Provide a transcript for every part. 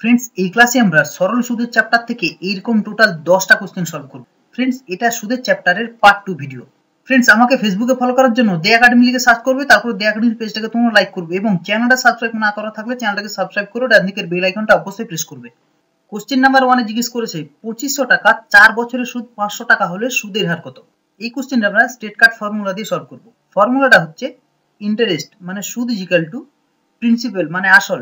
Friends এই ক্লাসে আমরা সরল সুদের চ্যাপ্টার থেকে এইরকম টোটাল দশটা কোশ্চেন সলভ করব। ফ্রেন্ডস এটা সুদের চ্যাপ্টারের পার্ট টু ভিডিও ফ্রেন্ডস আমাকে ফেসবুকে ফলো করার জন্য দে একাডেমি লিখে সার্চ করবে, তারপর দে একাডেমির পেজটাকে তোমরা লাইক করবে এবং চ্যানেলটা সাবস্ক্রাইব না করা থাকলে চ্যানেলটাকে সাবস্ক্রাইব করে ডান দিকের বেল আইকনটা অবশ্যই প্রেস করবে। কোশ্চেন নাম্বার ওয়ানে জিজ্ঞেস করেছে, পঁচিশশো টাকা চার বছরের সুদ, পাঁচশো টাকা হলে সুদের হার কত? এই কোশ্চেনটা আমরা স্টেট কার্ড ফর্মুলা দিয়ে সলভ করব। ফর্মুলাটা হচ্ছে ইন্টারেস্ট মানে সুদ ইজিক্যাল টু প্রিন্সিপাল মানে আসল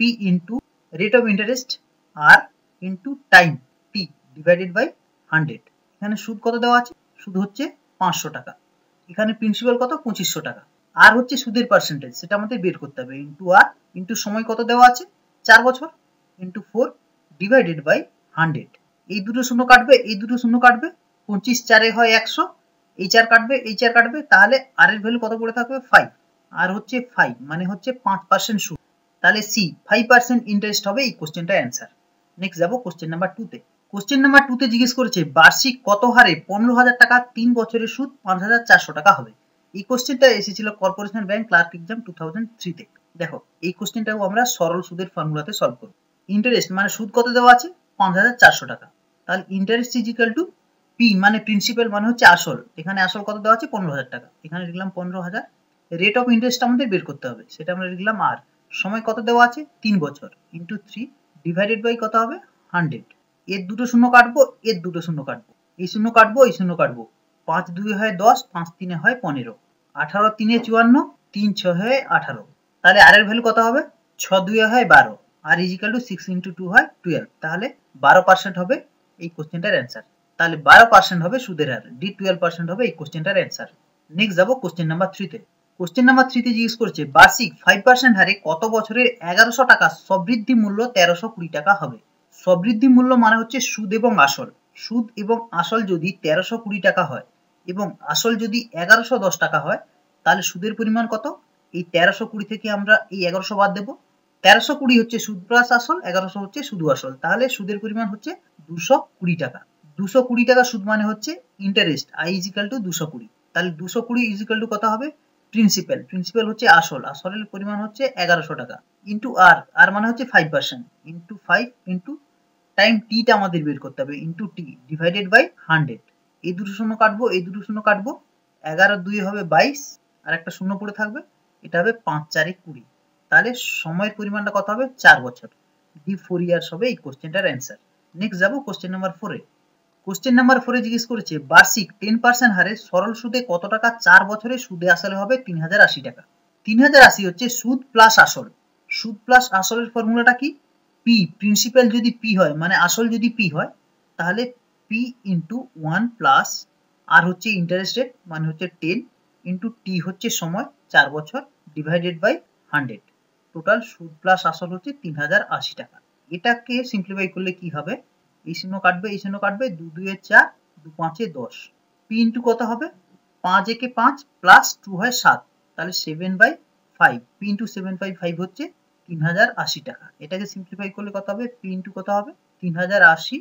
P into rate of interest R into time T divided by hundred এখানে সুদ কত দেওয়া আছে? সুদ হচ্ছে পাঁচশো টাকা। এখানে প্রিন্সিপাল কত? পঁচিশশো টাকা। আর হচ্ছে সুদের পার্সেন্টেজ সেটা আমাদের বের করতে হবে। ইন্টু আর ইন্টু সময় কত দেওয়া আছে? চার বছর। Into four divided by hundred এই দুটো শূন্য কাটবে, এই দুটো শূন্য কাটবে। পঁচিশ চারে হয় একশো। এই চার কাটবে, এই চার কাটবে। তাহলে আর এর ভ্যালু কত পড়ে থাকবে? ফাইভ আর হচ্ছে ফাইভ মানে হচ্ছে পাঁচ পার্সেন্ট সুদ। তাহলে সি ফাইভ পার্সেন্ট ইন্টারেস্ট হবে এই কোশ্চেনটার অ্যান্সার নেক্সট যাব কোশ্চেন নাম্বার টুতে কোশ্চেন নাম্বার টুতে জিজ্ঞেস করেছে, বার্ষিক কত হারে পনেরো হাজার টাকা তিন বছরের সুদ পাঁচ হাজার চারশো টাকা হবে? এই কোশ্চেনটা এসেছিল corporation bank clerk exam two thousand থ্রিতে দেখো, এই কোশ্চেনটাও আমরা সরল সুদের ফর্মুলাতে সলভ করব। ইন্টারেস্ট মানে সুদ কত দেওয়া আছে? পাঁচ হাজার চারশো টাকা। তাহলে interest is equal to P মানে প্রিন্সিপাল মানে হচ্ছে আসল। এখানে আসল কত দেওয়া আছে? পনেরো হাজার টাকা। এখানে লিখলাম পনেরো হাজার। রেট অফ ইন্টারেস্ট আমাদের বের করতে হবে। সেটা আমরা লিখলাম আর সময় কত দেওয়া আছে? তিন বছর। ইন্টু থ্রি ডিভাইডেড বাই কত হবে? হান্ড্রেড এর দুটো শূন্য কাটবো, এর দুটো শূন্য কাটবো। এই শূন্য কাটবো, এই শূন্য কাটবো। পাঁচ দুই হয় দশ, পাঁচ তিনে হয় পনেরো। আঠারো তিনে চুয়ান্ন, তিন ছ হয় আঠারো। তাহলে আর এর ভ্যালু কত হবে? ছ দুই হয় বারো। আর is equal to six into two হয় টুয়েলভ তাহলে বারো পার্সেন্ট হবে এই কোশ্চেনটার অ্যান্সার তাহলে বারো পার্সেন্ট হবে সুদের হার। ডি টুয়েলভ পার্সেন্ট হবে এই কোশ্চেনটার অ্যান্সার নেক্সট যাব কোশ্চেন নাম্বার থ্রিতে কোশ্চেন নাম্বার থ্রিতে জিজ্ঞেস করছে, বার্ষিক ফাইভ পার্সেন্ট হারে কত বছরের এগারোশো টাকা সবৃদ্ধি মূল্য তেরোশো কুড়ি টাকা হবে? সবৃদ্ধি মূল্য মানে হচ্ছে সুদ এবং আসল। সুদ এবং আসল যদি তেরোশো কুড়ি টাকা হয় এবং আসল যদি এগারোশো দশ টাকা হয়, তাহলে সুদের পরিমাণ কত? এই তেরোশো কুড়ি থেকে আমরা এই এগারোশো বাদ দেবো। তেরোশো কুড়ি হচ্ছে সুদ প্লাস আসল, এগারোশো হচ্ছে শুধু আসল। তাহলে সুদের পরিমাণ হচ্ছে দুশো কুড়ি টাকা। দুশো কুড়ি টাকা সুদ মানে হচ্ছে ইন্টারেস্ট আই ইজিক্যাল টু দুশো কুড়ি। তাহলে দুশো কুড়ি ইজিক্যাল টু কত হবে? প্রিন্সিপাল প্রিন্সিপাল হচ্ছে আসল, আসলের পরিমাণ হচ্ছে এগারোশো টাকা ইন্টু আর আর মানে হচ্ছে five percent into five into time টিটা আমাদের বের করতে হবে into T divided by hundred এই দুটো শূন্য কাটবো, এই দুটো শূন্য কাটবো, এগারো দুই হবে বাইশ, আর একটা শূন্য পড়ে থাকবে, এটা হবে পাঁচ চারে কুড়ি, তাহলে সময়ের পরিমাণটা কত হবে? চার বছর ডি ফোর ইয়ার্স হবে এই কোশ্চেনটার অ্যান্সার নেক্সট যাব কোশ্চেন নাম্বার ফোরে কোশ্চেন নাম্বার ফোরে জিজ্ঞেস করেছে, বার্ষিক টেন পার্সেন্ট হারে সরল সুদে কত টাকা চার বছরে সুদে আসলে হবে? তিন হাজার আশি টাকা। তিন হাজার আশি হচ্ছে সুদ প্লাস আসল। সুদ প্লাস আসলের ফর্মুলাটা কি? পি প্রিন্সিপাল যদি পি হয় মানে আসল যদি পি হয়, তাহলে P into one plus R হচ্ছে ইন্টারেস্ট রেট মানে হচ্ছে টেন ইন্টু টি হচ্ছে সময় চার বছর ডিভাইডেড বাই হান্ড্রেড টোটাল সুদ প্লাস আসল হচ্ছে তিন হাজার আশি টাকা। এটাকে সিম্পলিফাই করলে কি হবে? এই শূন্য কাটবে, এই শূন্য কাটবে, দু, দুয়ে চার, দু, পাঁচে দশ। পি ইন্টু কত হবে? পাঁচ একে পাঁচ প্লাস টু হয় সাত। তাহলে seven by five P into seven by five হচ্ছে তিন হাজার আশি টাকা। এটাকে সিম্পলিফাই করলে কত হবে? পি ইন্টু কত হবে? তিন হাজার আশি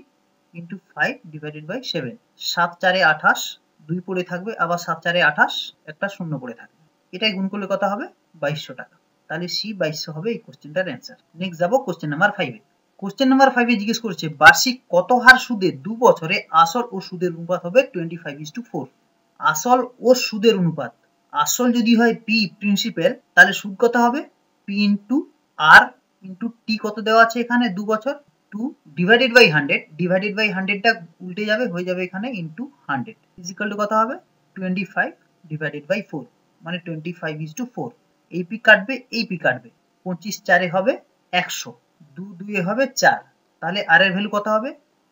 into five divided by seven সাত চারে আঠাশ, দুই পড়ে থাকবে, আবার সাত চারে আঠাশ, একটা শূন্য পড়ে থাকবে। এটাই গুণ করলে কত হবে? বাইশশো টাকা। তাহলে সি বাইশশো হবে এই কোশ্চেনটার অ্যান্সার নেক্সট যাব কোশ্চেন নাম্বার ফাইভে কোশ্চেন নাম্বার ফাইভে জিজ্ঞেস করেছে, বার্ষিক কত হার সুদে দু বছরে আসল ও সুদের অনুপাত হবে? Twenty five is to four আসল ও সুদের অনুপাত। আসল যদি হয় পি প্রিন্সিপাল তাহলে সুদ কত হবে? P into R into T কত দেওয়া আছে এখানে দু বছর? Two divided by hundred divided by হান্ড্রেডটা উল্টে যাবে, হয়ে যাবে এখানে ইন্টু হান্ড্রেড ইজিক্যাল টু কত হবে? Twenty five divided by four মানে twenty five is to four এই পি কাটবে, এই পি কাটবে। পঁচিশ চারে হবে একশো। দু দুয়ে হবে চার। তাহলে আর এর ভ্যালু কত হবে?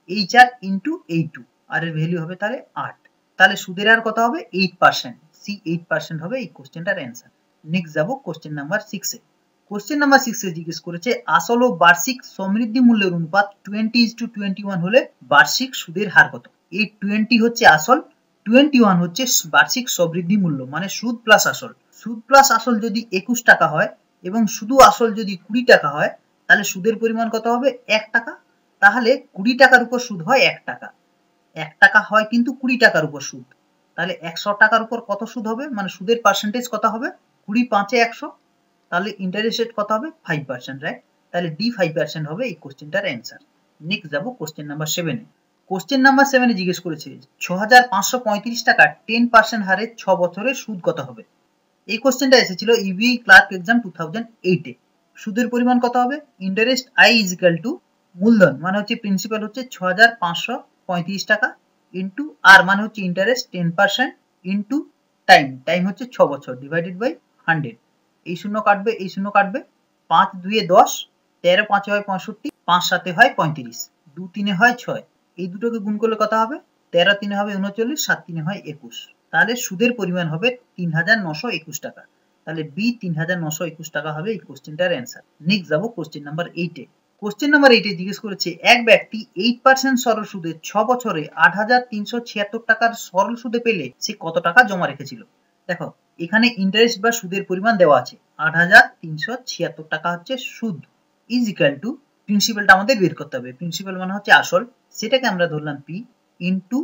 এই চার ইন্টু এই টু আর এর ভ্যালু হবে তাহলে আট। তাহলে সুদের আর কত হবে? এইট পার্সেন্ট সি এইট পার্সেন্ট হবে এই কোশ্চেনটার অ্যান্সার নেক্সট যাব কোশ্চেন নাম্বার সিক্সে কোশ্চেন নাম্বার সিক্সে জিজ্ঞেস করেছে, আসল ও বার্ষিক সমৃদ্ধি মূল্যের অনুপাত twenty is to twenty one হলে বার্ষিক সুদের হার কত? এই টোয়েন্টি হচ্ছে আসল টোয়েন্টি ওয়ান হচ্ছে বার্ষিক সমৃদ্ধি মূল্য মানে সুদ প্লাস আসল। সুদ প্লাস আসল যদি একুশ টাকা হয় এবং শুধু আসল যদি কুড়ি টাকা হয় তাহলে সুদের পরিমাণ কত হবে? এক টাকা। তাহলে কুড়ি টাকার উপর সুদ হয় এক টাকা। এক টাকা হয় কিন্তু কুড়ি টাকার উপর সুদ। তাহলে একশো টাকার উপর কত সুদ হবে? মানে সুদের পার্সেন্টেজ কত হবে? কুড়ি পাঁচে একশো। তাহলে ইন্টারেস্ট রেট কত হবে? ফাইভ পার্সেন্ট রাইট তাহলে ডি ফাইভ পার্সেন্ট হবে এই কোশ্চেনটার অ্যান্সার নেক্সট যাব কোশ্চেন নাম্বার সেভেনে কোশ্চেন নাম্বার সেভেনে জিজ্ঞেস করেছে ছ হাজার পাঁচশো পঁয়ত্রিশ টাকা টেন পার্সেন্ট হারে ছ বছরের সুদ কত হবে? এই কোশ্চেনটা এসেছিল SBI clerk exam two thousand এইটে সুদের পরিমাণ কত হবে? ইন্টারেস্ট আই ইজিক্যাল টু মূলধন মানে হচ্ছে প্রিন্সিপাল হচ্ছে ছ হাজার পাঁচশো পঁয়ত্রিশ টাকা ইন্টু আর মানে হচ্ছে interest ten percent into time time হচ্ছে ছ বছর ডিভাইডেড বাই হান্ড্রেড এই শূন্য কাটবে, এই শূন্য কাটবে, পাঁচ দুয়ে দশ, তেরো পাঁচে হয় পঁয়ষট্টি, পাঁচ সাতে হয় পঁয়ত্রিশ, দু তিনে হয় ছয়। এই দুটোকে গুণ করলে কত হবে? তেরো তিনে হবে উনচল্লিশ, সাত তিনে হয় একুশ। তাহলে সুদের পরিমাণ হবে তিন হাজার নশো একুশ টাকা। তাহলে বি তিন হাজার নশো একুশ টাকা হবে এই কোশ্চেনটার অ্যান্সার। নেক্সট যাব কোশ্চেন নাম্বার এইটে কোশ্চেন নাম্বার এইটে জিজ্ঞেস করেছে, এক ব্যক্তি এইট পার্সেন্ট সরল সুদে ছ বছরে আট হাজার তিনশো ছিয়াত্তর টাকার সরল সুদে পেলে সে কত টাকা জমা রেখেছিল? দেখো, এখানে ইন্টারেস্ট বা সুদের পরিমাণ দেওয়া আছে। আট হাজার তিনশো ছিয়াত্তর টাকা হচ্ছে সুদ। ইজ ইকাল টু প্রিন্সিপালটা আমাদের বের করতে হবে। প্রিন্সিপাল মানে হচ্ছে আসল। সেটাকে আমরা ধরলাম পি ইন্টু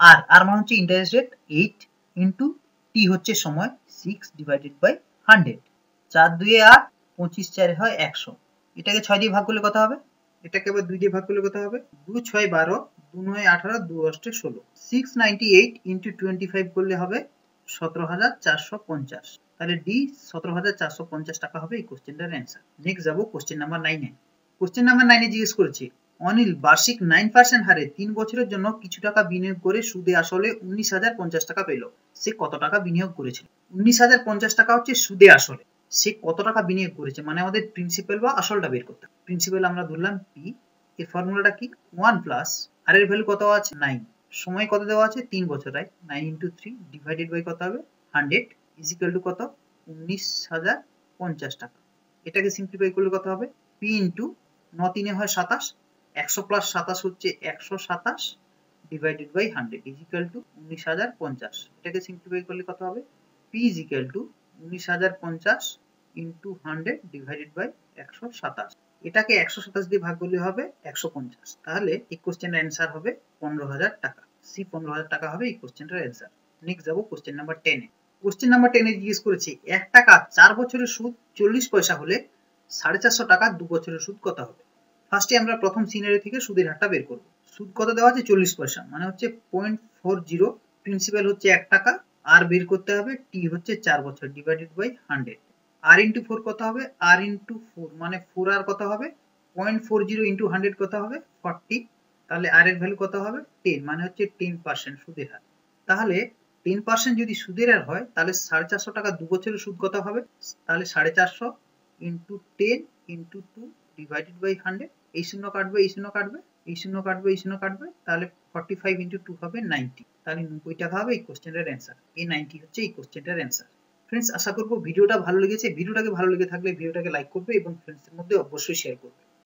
আর আর মানে হচ্ছে interest rate eight into T হচ্ছে সময় সিক্স ডিভাইডেড বাই হান্ড্রেড চার দুয়ে আট, পঁচিশ চারে হয় একশো। এটাকে ছয় দিয়ে ভাগ করলে কত হবে? এটাকে আবার দুই দিয়ে ভাগ করলে কত হবে? দু ছয় বারো, দু নয় আঠারো, দু অষ্টে ষোলো। Six ninety eight into twenty five করলে হবে সতেরো হাজার চারশো পঞ্চাশ। তাহলে ডি সতেরো হাজার চারশো পঞ্চাশ টাকা হবে এই কোশ্চেনটার অ্যান্সার নেক্সট যাব কোশ্চেন নাম্বার নাইনে কোশ্চেন নাম্বার নাইনে জিজ্ঞেস করেছে অনিল, বার্ষিক নাইন পার্সেন্ট হারে তিন বছরের জন্য কিছু টাকা বিনিয়োগ করে সুদে আসলে উনিশ হাজার পঞ্চাশ টাকা পেল। সে কত টাকা বিনিয়োগ করেছিল? উনিশ হাজার পঞ্চাশ টাকা হচ্ছে সুদে আসলে। সে কত টাকা বিনিয়োগ করেছে? মানে আমাদের প্রিন্সিপাল বা আসলটা বের করতে প্রিন্সিপাল আমরা ধরলাম পি এর ফর্মুলাটা কি? ওয়ান প্লাস আর এর ভ্যালু কত আছে? নাইন সময় কত দেওয়া আছে? তিন বছর right nine into three divided by কত হবে? হান্ড্রেড ইজিক্যাল টু কত? উনিশ হাজার পঞ্চাশ টাকা। এটাকে সিম্পলিফাই করলে কত হবে? পি ইন্টু ন তিনে হয় সাতাশ। একশো প্লাস সাতাশ হচ্ছে একশো সাতাশ divided by hundred is equal to উনিশ হাজার পঞ্চাশ। এটাকে সিম্পলিফাই করলে কত হবে? পি ইজিক্যাল টু উনিশ হাজার পঞ্চাশ ইন্টু হান্ড্রেড ডিভাইডেড বাই একশো সাতাশ। এটাকে একশো সাতাশ দিয়ে ভাগ করলে হবে একশো পঞ্চাশ। তাহলে এই কোশ্চেনের অ্যান্সার হবে পনেরো হাজার টাকা। সি পনেরো হাজার টাকা হবে এই কোশ্চেনটার অ্যান্সার নেক্সট যাব কোশ্চেন নাম্বার টেনে কোশ্চেন নাম্বার টেনে জিজ্ঞেস করেছি, এক টাকা চার বছরের সুদ চল্লিশ পয়সা হলে সাড়ে চারশো টাকা দু বছরের সুদ কত হবে? ফার্স্টে আমরা প্রথম সিনারি থেকে সুদের হারটা বের করব। সুদ কত দেওয়া আছে? চল্লিশ পয়সা। মানে হচ্ছে পয়েন্ট ফোর জিরো প্রিন্সিপাল হচ্ছে এক টাকা আর বের করতে হবে টি হচ্ছে চার বছর divided by hundred R into four কত হবে? আর ইন্টু ফোর মানে ফোর আর কত হবে? Point four zero into hundred কত হবে? ফর্টি তাহলে আর এর ভ্যালু কত হবে? টেন মানে হচ্ছে টেন পার্সেন্ট সুদের হার। তাহলে টেন পার্সেন্ট যদি সুদের হার হয়, তাহলে সাড়ে চারশো টাকা দু বছরের সুদ কত হবে? তাহলে সাড়ে চারশো into ten into two divided by hundred এই শূন্য কাটবে, এই শূন্য কাটবে, এই শূন্য কাটবে, এই শূন্য কাটবে, তাহলে ফর্টি ফাইভ ইন্টু টু হবে নাইনটি তাহলে নব্বই টাকা হবে এই কোশ্চেনটার অ্যান্সার এই নাইনটি হচ্ছে এই কোশ্চেনটার অ্যান্সার ফ্রেন্ডস আশা করব ভিডিওটা ভালো লেগেছে, ভিডিওটাকে ভালো লেগে থাকলে ভিডিওটাকে লাইক করবে এবং ফ্রেন্ডসের মধ্যে অবশ্যই শেয়ার করবে।